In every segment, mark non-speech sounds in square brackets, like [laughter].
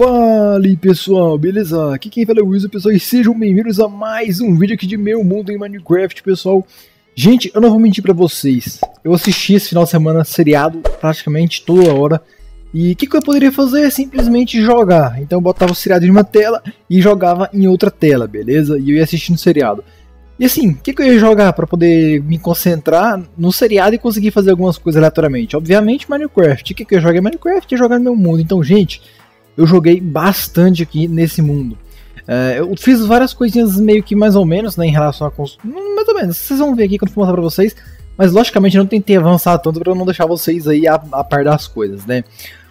Fala aí pessoal, beleza? Aqui quem fala é o Wilson, pessoal, e sejam bem-vindos a mais um vídeo aqui de Meu Mundo em Minecraft, pessoal. Gente, eu não vou mentir pra vocês, eu assisti esse final de semana seriado praticamente toda hora, e o que, que, eu poderia fazer? Simplesmente jogar. Então eu botava o seriado em uma tela e jogava em outra tela, beleza? E eu ia assistindo o seriado. E assim, o que, que, eu ia jogar para poder me concentrar no seriado e conseguir fazer algumas coisas aleatoriamente? Obviamente Minecraft. O que, que eu joguei Minecraft? Ia jogar no meu mundo. Então, gente, eu joguei bastante aqui nesse mundo. É, eu fiz várias coisinhas meio que mais ou menos, né, em relação a construção. Mais ou menos, vocês vão ver aqui quando for mostrar pra vocês. Mas logicamente eu não tentei avançar tanto para não deixar vocês aí a, a par das coisas, né.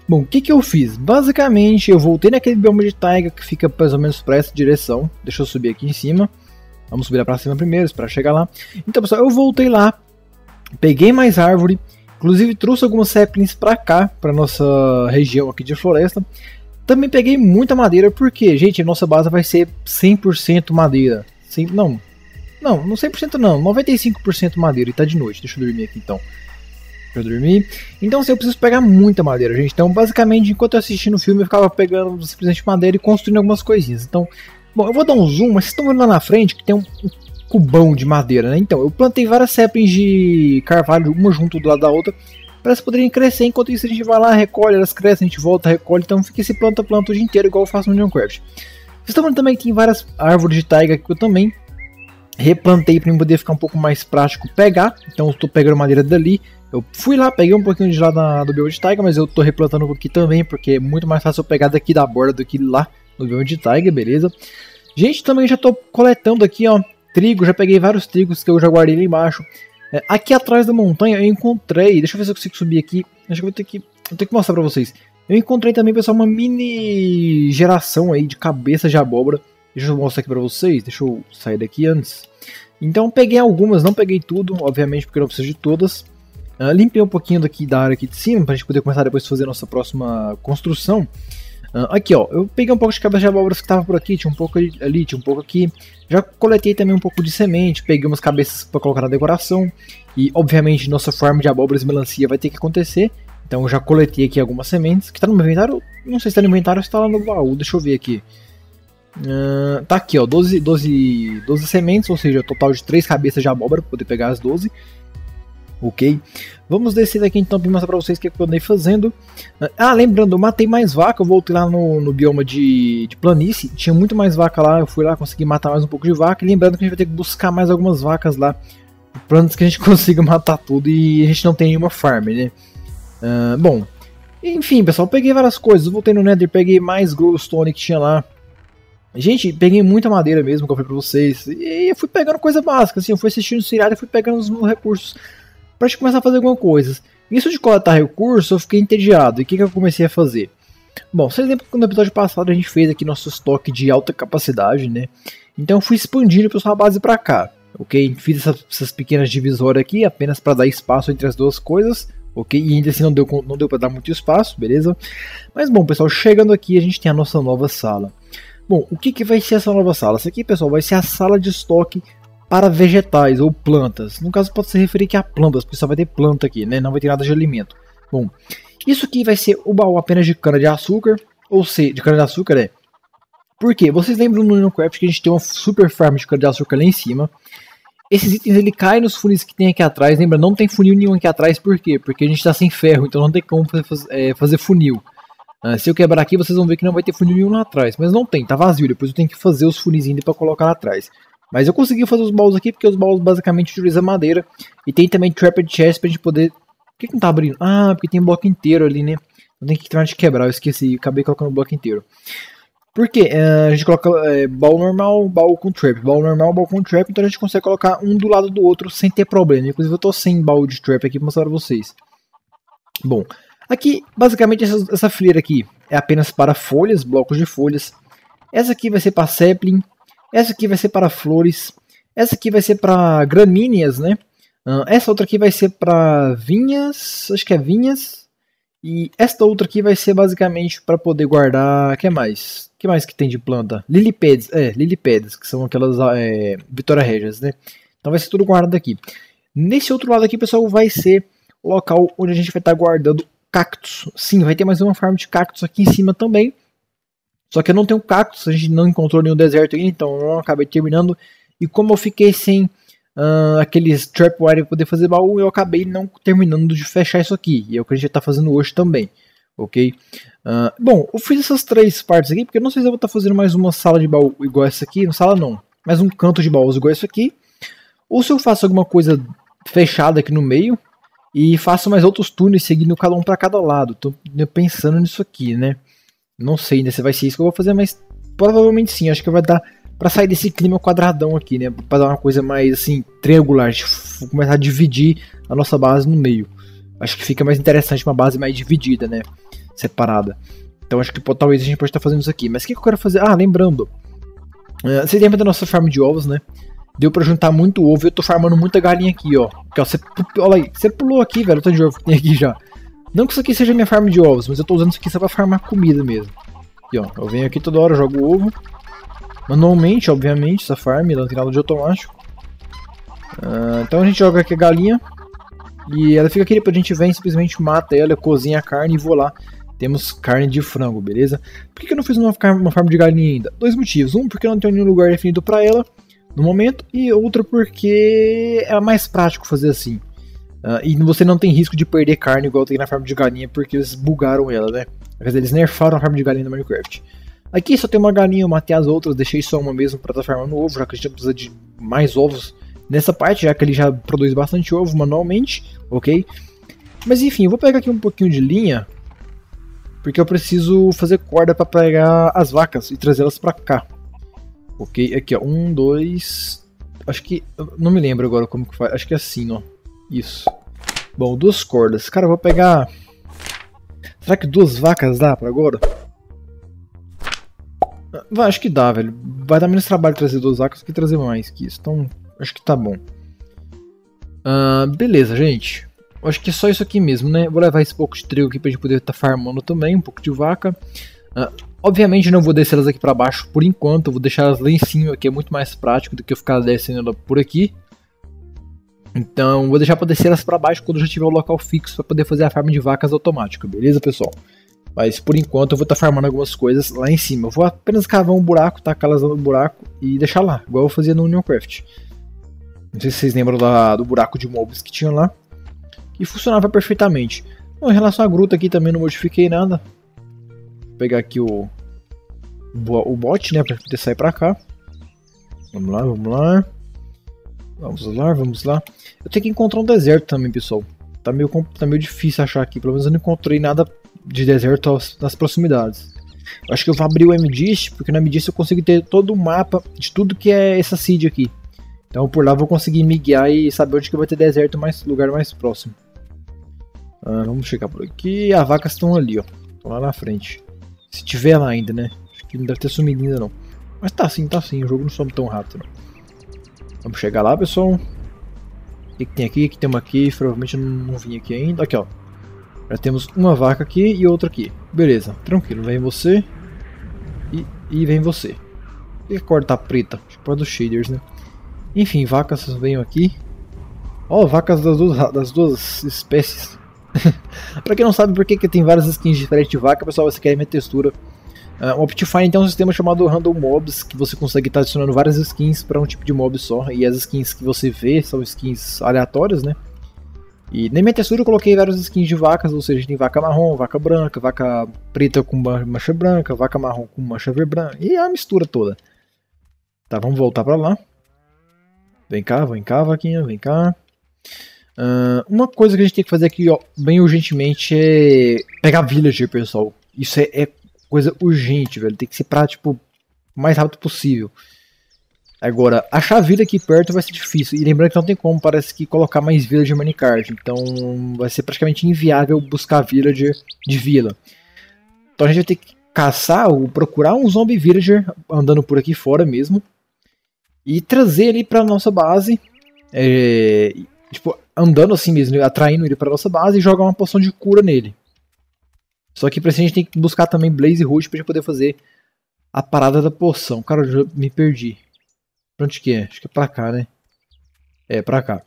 Bom, o que que eu fiz? Basicamente eu voltei naquele bioma de taiga que fica mais ou menos para essa direção. Deixa eu subir aqui em cima. Vamos subir lá pra cima primeiro, para chegar lá. Então pessoal, eu voltei lá, peguei mais árvore, inclusive trouxe algumas saplings pra cá, pra nossa região aqui de floresta. Também peguei muita madeira, porque, gente, nossa base vai ser 100% madeira. Sim, não, não, não 100% não, 95% madeira e tá de noite. Deixa eu dormir aqui então. Deixa eu dormir. Então, assim, eu preciso pegar muita madeira, gente. Então, basicamente, enquanto eu assisti no filme, eu ficava pegando simplesmente madeira e construindo algumas coisinhas. Então, bom, eu vou dar um zoom, mas vocês estão vendo lá na frente que tem um, um cubão de madeira, né? Então, eu plantei várias saplings de carvalho, uma junto do lado da outra, para elas poderem crescer. Enquanto isso, a gente vai lá, recolhe, elas crescem, a gente volta, recolhe. Então fica esse planta-planta o dia inteiro, igual eu faço no Minecraft. Vocês estão vendo também que tem várias árvores de taiga que eu também replantei para poder ficar um pouco mais prático pegar. Então eu estou pegando madeira dali. Eu fui lá, peguei um pouquinho de lá na, do bioma de taiga, mas eu estou replantando aqui também, porque é muito mais fácil eu pegar daqui da borda do que lá no bioma de taiga, beleza? Gente, também já estou coletando aqui, ó, trigo, já peguei vários trigos que eu já guardei ali embaixo. É, aqui atrás da montanha eu encontrei, deixa eu ver se eu consigo subir aqui. Acho que eu vou ter que, vou ter que mostrar pra vocês. Eu encontrei também, pessoal, uma mini geração aí de cabeças de abóbora. Deixa eu mostrar aqui pra vocês, deixa eu sair daqui antes. Então peguei algumas, não peguei tudo, obviamente porque eu não preciso de todas. Uh, limpei um pouquinho daqui da área aqui de cima, pra gente poder começar depois a fazer a nossa próxima construção. Uh, aqui, ó, eu peguei um pouco de cabeça de abóboras que tava por aqui, tinha um pouco ali, tinha um pouco aqui. Já coletei também um pouco de semente, peguei umas cabeças para colocar na decoração. E, obviamente, nossa farm de abóboras e melancia vai ter que acontecer. Então, já coletei aqui algumas sementes. Que tá no meu inventário? Não sei se tá no inventário ou se tá lá no baú, deixa eu ver aqui. Uh, tá aqui, ó, 12, 12, 12 sementes, ou seja, total de 3 cabeças de abóbora para poder pegar as 12 ok? Vamos descer daqui então para mostrar para vocês o que eu andei fazendo. Ah, lembrando, eu matei mais vaca, eu voltei lá no, no bioma de, de, planície, tinha muito mais vaca lá, eu fui lá, consegui matar mais um pouco de vaca, e lembrando que a gente vai ter que buscar mais algumas vacas lá, para antes que a gente [laughs] consiga matar tudo e a gente não tem nenhuma farm, né? Uh, bom, enfim pessoal, peguei várias coisas, voltei no Nether, peguei mais glowstone que tinha lá, Gente, peguei muita madeira mesmo, que eu falei pra vocês. E eu fui pegando coisa básica, assim, eu fui assistindo o seriado e fui pegando os recursos para gente começar a fazer alguma coisa. Isso de coletar recursos, eu fiquei entediado. E o que, que eu comecei a fazer? Bom, vocês lembram que no episódio passado a gente fez aqui nosso estoque de alta capacidade, né? Então eu fui expandindo para sua base para cá, ok? Fiz essas, essas pequenas divisórias aqui apenas para dar espaço entre as duas coisas, ok? E ainda assim não deu, não deu para dar muito espaço, beleza? Mas bom, pessoal, chegando aqui a gente tem a nossa nova sala. Bom, o que, que vai ser essa nova sala? Essa aqui, pessoal, vai ser a sala de estoque para vegetais ou plantas. No caso, pode se referir aqui a plantas, porque só vai ter planta aqui, né? Não vai ter nada de alimento. Bom, isso aqui vai ser o baú apenas de cana-de-açúcar, ou seja, de cana-de-açúcar é. Por quê? Vocês lembram no Minecraft que a gente tem uma super farm de cana-de-açúcar lá em cima. Esses itens ele caem nos funis que tem aqui atrás. Lembra, não tem funil nenhum aqui atrás, por quê? Porque a gente está sem ferro, então não tem como fazer, é, fazer funil. Uh, se eu quebrar aqui, vocês vão ver que não vai ter funil nenhum lá atrás. Mas não tem, tá vazio. Depois eu tenho que fazer os funis ainda para colocar lá atrás. Mas eu consegui fazer os baús aqui porque os baús basicamente utilizam madeira. E tem também Trapped Chest pra gente poder... Por que, que não tá abrindo? Ah, porque tem um bloco inteiro ali, né? Não tem que terminar de quebrar, eu esqueci. Acabei colocando o bloco inteiro. Por quê? Uh, a gente coloca é, baú normal, baú com trap. Baú normal, baú com trap. Então a gente consegue colocar um do lado do outro sem ter problema. Inclusive eu tô sem baú de trap aqui pra mostrar pra vocês. Bom, aqui basicamente essa, essa fileira aqui é apenas para folhas, blocos de folhas. Essa aqui vai ser para sapling. Essa aqui vai ser para flores. Essa aqui vai ser para gramíneas, né? Uh, essa outra aqui vai ser para vinhas, acho que é vinhas. E esta outra aqui vai ser basicamente para poder guardar. Que mais? que mais que tem de planta? Lilipedes, é, lilipedes, que são aquelas é, Vitória Regias, né? Então vai ser tudo guardado aqui. Nesse outro lado aqui, pessoal, vai ser o local onde a gente vai estar guardando cactos. Sim, vai ter mais uma farm de cactos aqui em cima também. Só que eu não tenho cactos, a gente não encontrou nenhum deserto ainda, então eu acabei terminando. E como eu fiquei sem uh, aqueles trapwire para poder fazer baú, eu acabei não terminando de fechar isso aqui. E é o que a gente está fazendo hoje também, ok? Uh, bom, eu fiz essas três partes aqui, porque eu não sei se eu vou estar tá fazendo mais uma sala de baú igual essa aqui. Não sala não, mais um canto de baús igual esse aqui. Ou se eu faço alguma coisa fechada aqui no meio, e faço mais outros túneis seguindo cada um para cada lado. Tô pensando nisso aqui, né? Não sei ainda se vai ser isso que eu vou fazer, mas provavelmente sim. Acho que vai dar para sair desse clima quadradão aqui, né? Para dar uma coisa mais assim triangular, começar a dividir a nossa base no meio. Acho que fica mais interessante uma base mais dividida, né? Separada. Então acho que pô, talvez a gente pode estar fazendo isso aqui. Mas o que, que eu quero fazer? Ah, lembrando. Uh, vocês lembram da nossa farm de ovos, né? Deu pra juntar muito ovo e eu tô farmando muita galinha aqui, ó. Aqui, ó você, olha aí, você pulou aqui, velho, tanto de ovo que tem aqui já. Não que isso aqui seja minha farm de ovos, mas eu tô usando isso aqui só pra farmar comida mesmo. Aqui, ó, eu venho aqui toda hora, jogo ovo. Manualmente, obviamente, essa farm, ela tem nada de automático. Uh, então a gente joga aqui a galinha. E ela fica aqui, depois a gente vem, simplesmente mata ela, cozinha a carne e vou lá. Temos carne de frango, beleza? Por que, que eu não fiz uma, uma farm de galinha ainda? Dois motivos. Um, porque eu não tenho nenhum lugar definido pra ela no momento, e outra porque é mais prático fazer assim. Uh, e você não tem risco de perder carne igual tem na farm de galinha, porque eles bugaram ela, né? Quer dizer, eles nerfaram a farm de galinha no Minecraft. Aqui só tem uma galinha, eu matei as outras, deixei só uma mesmo para estar tá farmando ovo, já que a gente precisa de mais ovos nessa parte, já que ele já produz bastante ovo manualmente, ok? Mas enfim, eu vou pegar aqui um pouquinho de linha, porque eu preciso fazer corda para pegar as vacas e trazê-las para cá. Ok, aqui ó, um, dois. Acho que. Não me lembro agora como que faz. Acho que é assim, ó. Isso. Bom, duas cordas. Cara, eu vou pegar. Será que duas vacas dá pra agora? Vai, acho que dá, velho. Vai dar menos trabalho trazer duas vacas que trazer mais que isso. Então, acho que tá bom. Uh, beleza, gente. Acho que é só isso aqui mesmo, né? Vou levar esse pouco de trigo aqui pra gente poder estar tá farmando também. Um pouco de vaca. Uh, Obviamente não vou descer elas aqui para baixo por enquanto, vou deixar elas lá em cima, que é muito mais prático do que eu ficar descendo ela por aqui. Então vou deixar para descer elas para baixo quando já tiver o local fixo para poder fazer a farm de vacas automática, beleza pessoal? Mas por enquanto eu vou estar tá farmando algumas coisas lá em cima. Eu vou apenas cavar um buraco, tacar elas no buraco e deixar lá, igual eu fazia no Unioncraft. Não sei se vocês lembram da, do buraco de mobs que tinha lá. E funcionava perfeitamente. Bom, em relação à gruta aqui também não modifiquei nada pegar aqui o, o bot, né, pra poder sair pra cá. Vamos lá, vamos lá. Vamos lá, vamos lá. Eu tenho que encontrar um deserto também, pessoal. Tá meio, tá meio difícil achar aqui. Pelo menos eu não encontrei nada de deserto nas proximidades. Eu acho que eu vou abrir o MDist, porque no MDist eu consigo ter todo o mapa de tudo que é essa seed aqui. Então por lá eu vou conseguir me guiar e saber onde que vai ter deserto, mais lugar mais próximo. Ah, vamos chegar por aqui. As vacas estão ali, ó. Estão lá na frente. Se tiver lá ainda, né? Acho que não deve ter sumido ainda não. Mas tá sim, tá sim. O jogo não some tão rápido não. Vamos chegar lá, pessoal. O que, que tem aqui? O que tem uma aqui? Provavelmente não, não vim aqui ainda. Aqui, ó. Já temos uma vaca aqui e outra aqui. Beleza, tranquilo. Vem você. E, e vem você. Que a corda tá preta? Acho que por dos shaders, né? Enfim, vacas venham aqui. Ó, oh, vacas das duas, das duas espécies. [laughs] pra quem não sabe por que, que tem várias skins diferentes de vaca, pessoal, você quer minha textura. Uh, o Optifine tem um sistema chamado Random Mobs, que você consegue estar adicionando várias skins para um tipo de mob só, e as skins que você vê são skins aleatórias, né? E na minha textura eu coloquei várias skins de vacas, ou seja, tem vaca marrom, vaca branca, vaca preta com mancha branca, vaca marrom com mancha branca, e a mistura toda. Tá, vamos voltar para lá. Vem cá, vem cá, vaquinha, vem cá. Uh, uma coisa que a gente tem que fazer aqui, ó, bem urgentemente, é pegar villager, pessoal. Isso é, é coisa urgente, velho. Tem que ser pra, tipo, o mais rápido possível. Agora, achar vila aqui perto vai ser difícil. E lembrando que não tem como, parece que colocar mais villager manicard. Então vai ser praticamente inviável buscar villager de vila. Então a gente vai ter que caçar ou procurar um zombie villager andando por aqui fora mesmo. E trazer ele pra nossa base. É, tipo, andando assim mesmo, atraindo ele para nossa base e jogar uma poção de cura nele. Só que pra isso a gente tem que buscar também Blaze Root pra gente poder fazer a parada da poção. Cara, eu me perdi. Pra onde que é? Acho que é pra cá, né? É, pra cá.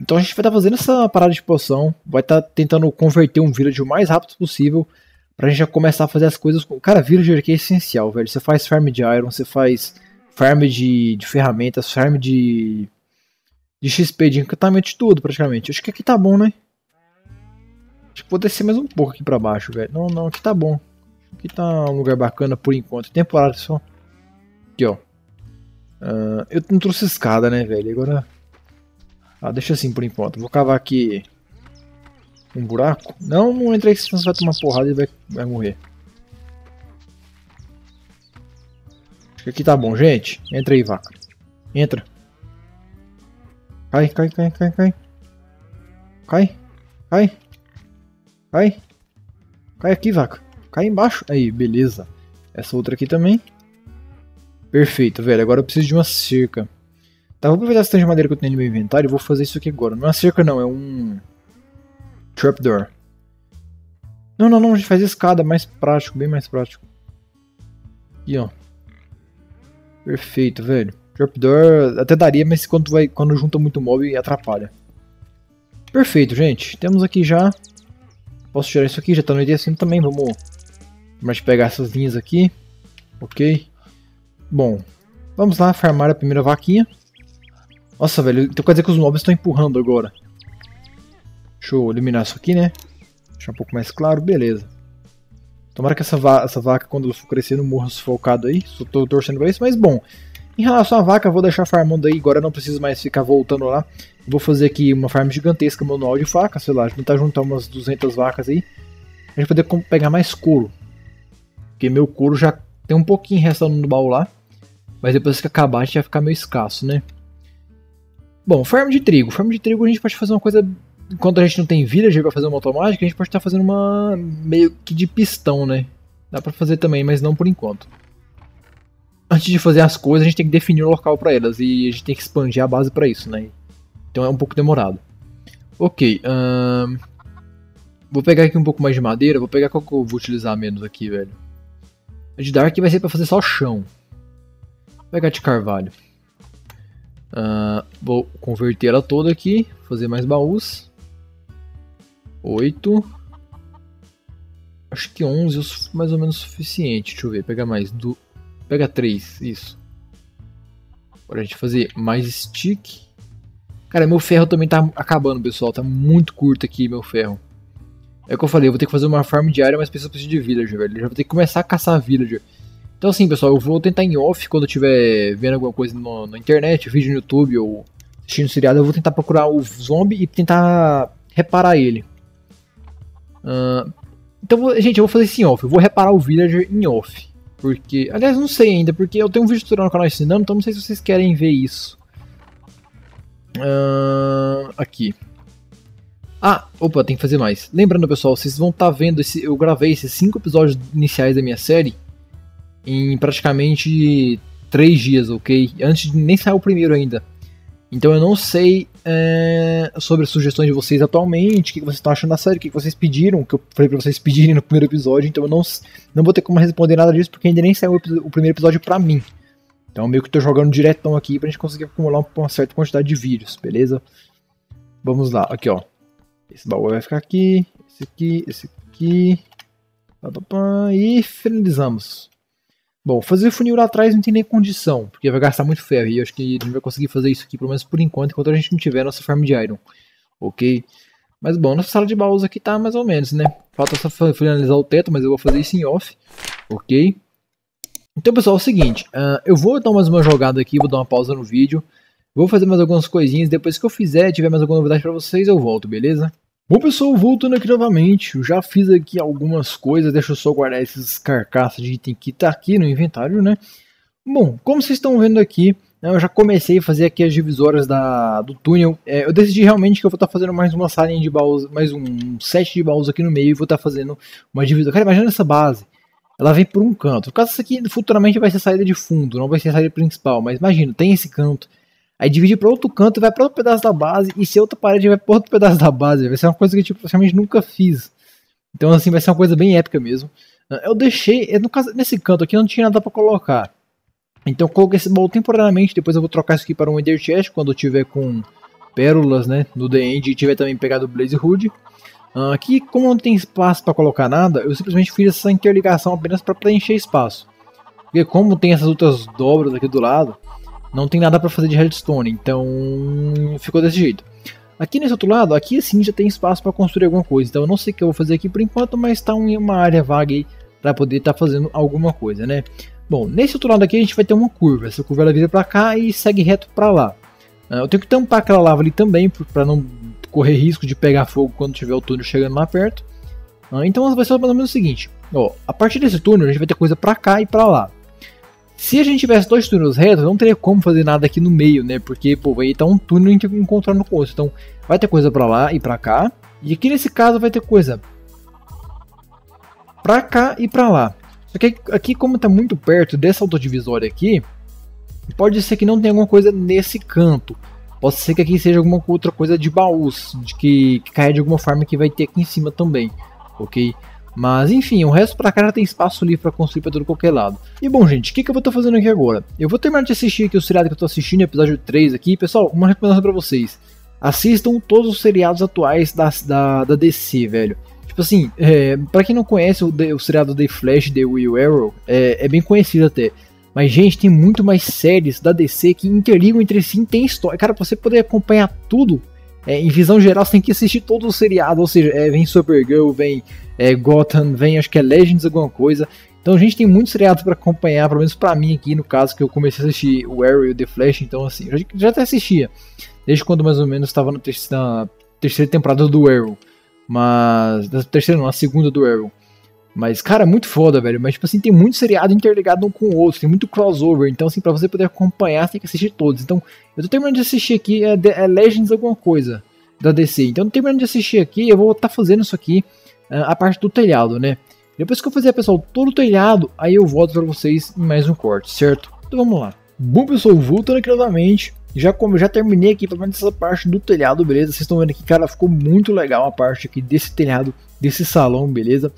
Então a gente vai estar tá fazendo essa parada de poção. Vai estar tá tentando converter um village o mais rápido possível. Pra gente já começar a fazer as coisas. Cara, Villager aqui é essencial, velho. Você faz farm de iron, você faz farm de, de ferramentas, farm de. de XP, de encantamento, de tudo praticamente. Acho que aqui tá bom, né? Acho que vou descer mais um pouco aqui pra baixo, velho. Não, não, aqui tá bom. Aqui tá um lugar bacana por enquanto. Temporada só. Aqui, ó. Uh, eu não trouxe escada, né, velho? Agora. Ah, deixa assim por enquanto. Vou cavar aqui um buraco? Não, não entra aí, senão você vai tomar porrada e vai, vai morrer. Acho que aqui tá bom, gente. Entra aí, vaca. Entra. Cai, cai, cai, cai, cai. Cai, cai. Cai. Cai aqui, vaca. Cai embaixo. Aí, beleza. Essa outra aqui também. Perfeito, velho. Agora eu preciso de uma cerca. Tá, vou aproveitar essa de madeira que eu tenho no meu inventário e vou fazer isso aqui agora. Não é uma cerca não, é um... Trapdoor. Não, não, não, a gente faz escada, mais prático, bem mais prático. Aqui, ó. Perfeito, velho. Trapdoor até daria, mas quando, vai, quando junta muito mob atrapalha. Perfeito, gente. Temos aqui já... Posso tirar isso aqui, já tá no assim também, vamos... Vamos pegar essas linhas aqui. Ok. Bom, vamos lá farmar a primeira vaquinha. Nossa, velho, então quer dizer que os mobs estão empurrando agora. Deixa eu eliminar isso aqui, né? Deixar um pouco mais claro, beleza. Tomara que essa, va essa vaca, quando for crescer, não morra sufocado aí. Só tô torcendo pra isso, mas bom. Em relação à vaca, vou deixar farmando aí. Agora não preciso mais ficar voltando lá. Vou fazer aqui uma farm gigantesca manual de faca, sei lá. Tentar juntar umas 200 vacas aí. A gente poder pegar mais couro. Porque meu couro já tem um pouquinho restando no baú lá. Mas depois que acabar, a gente vai ficar meio escasso, né? Bom, farm de trigo. Farm de trigo a gente pode fazer uma coisa enquanto a gente não tem villager pra fazer uma automática, a gente pode estar fazendo uma meio que de pistão, né? Dá pra fazer também, mas não por enquanto. Antes de fazer as coisas, a gente tem que definir o local para elas e a gente tem que expandir a base para isso, né? Então é um pouco demorado. Ok, vou pegar aqui um pouco mais de madeira, vou pegar qual que eu vou utilizar menos aqui, velho. A de Dark vai ser para fazer só chão. Vou pegar de carvalho. Uh, vou converter ela toda aqui, fazer mais baús. 8. Acho que 11 é mais ou menos suficiente. Deixa eu ver, pega mais. Do... Pega 3, isso. Agora a gente fazer mais stick. Cara, meu ferro também tá acabando, pessoal. Tá muito curto aqui meu ferro. É o que eu falei, eu vou ter que fazer uma farm diária, mas preciso de villager, velho. Eu já vou ter que começar a caçar villager. Então assim, pessoal, eu vou tentar em off quando eu estiver vendo alguma coisa no, na internet, vídeo no YouTube ou assistindo seriado, eu vou tentar procurar o zombie e tentar reparar ele. Uh, então, gente, eu vou fazer isso em off. Eu vou reparar o villager em off. Porque, aliás, não sei ainda, porque eu tenho um vídeo tutorial no canal ensinando, então não sei se vocês querem ver isso. Uh, aqui. Ah, opa, tem que fazer mais. Lembrando, pessoal, vocês vão estar tá vendo esse. Eu gravei esses 5 episódios iniciais da minha série em praticamente 3 dias, ok? Antes de nem sair o primeiro ainda. Então eu não sei é, sobre as sugestões de vocês atualmente, o que vocês estão achando da série, o que vocês pediram, que eu falei pra vocês pedirem no primeiro episódio, então eu não, não vou ter como responder nada disso, porque ainda nem saiu o, o primeiro episódio pra mim. Então meio que tô jogando diretão aqui pra gente conseguir acumular uma certa quantidade de vídeos, beleza? Vamos lá, aqui ó. Esse baú vai ficar aqui, esse aqui, esse aqui. E finalizamos. Bom, fazer funil lá atrás não tem nem condição, porque vai gastar muito ferro. E eu acho que a gente vai conseguir fazer isso aqui, pelo menos por enquanto, enquanto a gente não tiver nossa farm de iron. Ok? Mas bom, nossa sala de baús aqui tá mais ou menos, né? Falta só finalizar o teto, mas eu vou fazer isso em off. Ok? Então, pessoal, é o seguinte. Uh, eu vou dar mais uma jogada aqui, vou dar uma pausa no vídeo. Vou fazer mais algumas coisinhas. Depois que eu fizer, tiver mais alguma novidade pra vocês, eu volto, beleza? Bom pessoal, voltando aqui novamente, eu já fiz aqui algumas coisas, deixa eu só guardar esses carcaças de item que tá aqui no inventário, né? Bom, como vocês estão vendo aqui, né, eu já comecei a fazer aqui as divisórias da, do túnel, é, eu decidi realmente que eu vou estar tá fazendo mais uma salinha de baús, mais um set de baús aqui no meio e vou estar tá fazendo uma divisória. Cara, imagina essa base, ela vem por um canto, no caso isso aqui futuramente vai ser saída de fundo, não vai ser saída principal, mas imagina, tem esse canto, Aí divide para outro canto, vai para outro pedaço da base, e se outra parede vai para outro pedaço da base. Vai ser uma coisa que tipo, praticamente nunca fiz. Então assim, vai ser uma coisa bem épica mesmo. Ah, eu deixei, no caso, nesse canto aqui não tinha nada para colocar. Então eu coloquei esse baú temporariamente, depois eu vou trocar isso aqui para um Ender Chest quando eu tiver com pérolas, né, no The End e tiver também pegado o Blaze Hood. Uh, aqui, como não tem espaço para colocar nada, eu simplesmente fiz essa interligação apenas para preencher espaço. Porque como tem essas outras dobras aqui do lado, não tem nada para fazer de redstone, então ficou desse jeito. Aqui nesse outro lado, aqui sim já tem espaço para construir alguma coisa, então eu não sei o que eu vou fazer aqui por enquanto, mas está uma área vaga aí para poder estar tá fazendo alguma coisa, né? Bom, nesse outro lado aqui a gente vai ter uma curva, essa curva ela vira para cá e segue reto para lá. Uh, eu tenho que tampar aquela lava ali também para não correr risco de pegar fogo quando tiver o túnel chegando lá perto. Uh, então vai ser mais ou menos o seguinte, ó, a partir desse túnel a gente vai ter coisa para cá e para lá. Se a gente tivesse dois túneis retos, não teria como fazer nada aqui no meio, né? Porque, pô, vai estar um túnel encontrando com o outro. Então, vai ter coisa pra lá e pra cá. E aqui nesse caso vai ter coisa pra cá e pra lá. Só que aqui, como tá muito perto dessa autodivisória aqui, pode ser que não tenha alguma coisa nesse canto. Pode ser que aqui seja alguma outra coisa de baús, de que, que caia de alguma forma que vai ter aqui em cima também, ok? Mas enfim, o resto pra cá já tem espaço livre para construir pra todo qualquer lado. E bom, gente, o que, que eu vou estar fazendo aqui agora? Eu vou terminar de assistir aqui o seriado que eu tô assistindo, episódio 3 aqui. Pessoal, uma recomendação pra vocês. Assistam todos os seriados atuais da, da, da DC, velho. Tipo assim, é, pra quem não conhece o, o seriado The Flash, The Will Arrow, é, é bem conhecido até. Mas, gente, tem muito mais séries da DC que interligam entre si tem história. Cara, pra você poder acompanhar tudo, é, em visão geral, você tem que assistir todo o seriado. Ou seja, é, vem Supergirl, vem é, Gotham, vem acho que é Legends alguma coisa. Então a gente tem muitos seriados para acompanhar, pelo menos para mim aqui, no caso que eu comecei a assistir o Arrow e o The Flash, então assim, eu já, já até assistia, desde quando mais ou menos estava na terceira temporada do Arrow, mas, na terceira não, na segunda do Arrow. Mas, cara, muito foda, velho. Mas, tipo assim, tem muito seriado interligado um com o outro, tem muito crossover. Então, assim, pra você poder acompanhar, você tem que assistir todos. Então, eu tô terminando de assistir aqui, é, é Legends alguma coisa da DC. Então, tô terminando de assistir aqui, eu vou estar tá fazendo isso aqui a parte do telhado, né? Depois que eu fizer, pessoal, todo o telhado, aí eu volto para vocês em mais um corte, certo? Então vamos lá. Bom, pessoal, voltando aqui novamente. Já como já terminei aqui pelo menos essa parte do telhado, beleza? Vocês estão vendo aqui, cara, ficou muito legal a parte aqui desse telhado, desse salão, beleza?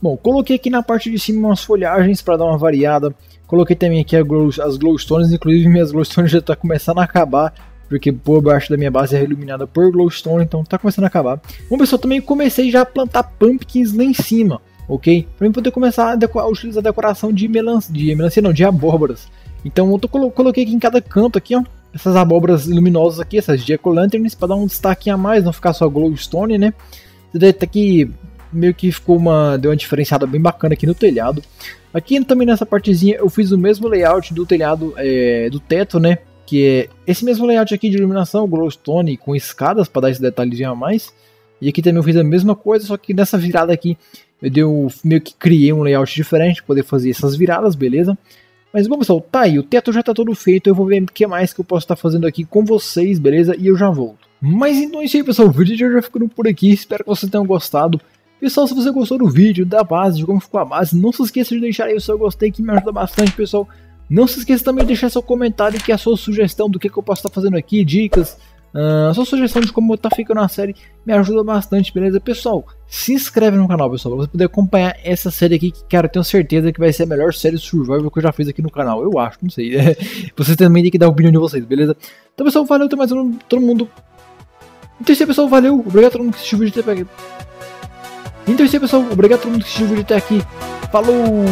Bom, coloquei aqui na parte de cima umas folhagens para dar uma variada. Coloquei também aqui as glowstones, inclusive minhas glowstones [laughs] já tá começando a acabar porque por baixo da minha base é iluminada por glowstone, então tá começando a acabar. Bom pessoal, também comecei já a plantar pumpkins lá em cima, ok? Mim poder começar a, a utilizar a decoração de melancia, de melancia não, de abóboras. Então eu tô, coloquei aqui em cada canto aqui, ó, essas abóboras luminosas aqui, essas jack-o'-lanterns, para dar um destaque a mais, não ficar só glowstone, né? Você deve ter que meio que ficou uma deu uma diferenciada bem bacana aqui no telhado. Aqui também nessa partezinha eu fiz o mesmo layout do telhado é, do teto, né? que é esse mesmo layout aqui de iluminação, glowstone com escadas para dar esse detalhezinho a mais. E aqui também eu fiz a mesma coisa, só que nessa virada aqui eu deu, meio que criei um layout diferente para poder fazer essas viradas, beleza? Mas bom pessoal, tá aí, o teto já tá todo feito, eu vou ver o que mais que eu posso estar tá fazendo aqui com vocês, beleza? E eu já volto. Mas então é isso aí pessoal, o vídeo de hoje já ficando por aqui, espero que vocês tenham gostado. Pessoal, se você gostou do vídeo, da base, de como ficou a base, não se esqueça de deixar aí o seu gostei que me ajuda bastante pessoal. Não se esqueça também de deixar seu comentário que a sua sugestão do que, que eu posso estar fazendo aqui, dicas, uh, a sua sugestão de como tá ficando a série me ajuda bastante, beleza? Pessoal, se inscreve no canal, pessoal, pra você poder acompanhar essa série aqui, que, cara, eu tenho certeza que vai ser a melhor série survival que eu já fiz aqui no canal. Eu acho, não sei. [laughs] vocês também têm que dar a opinião de vocês, beleza? Então, pessoal, valeu, até mais todo mundo. Então é pessoal, valeu. Obrigado a todo mundo que assistiu o vídeo até aqui. Então é isso aí, pessoal. Obrigado a todo mundo que assistiu o vídeo até aqui. Falou!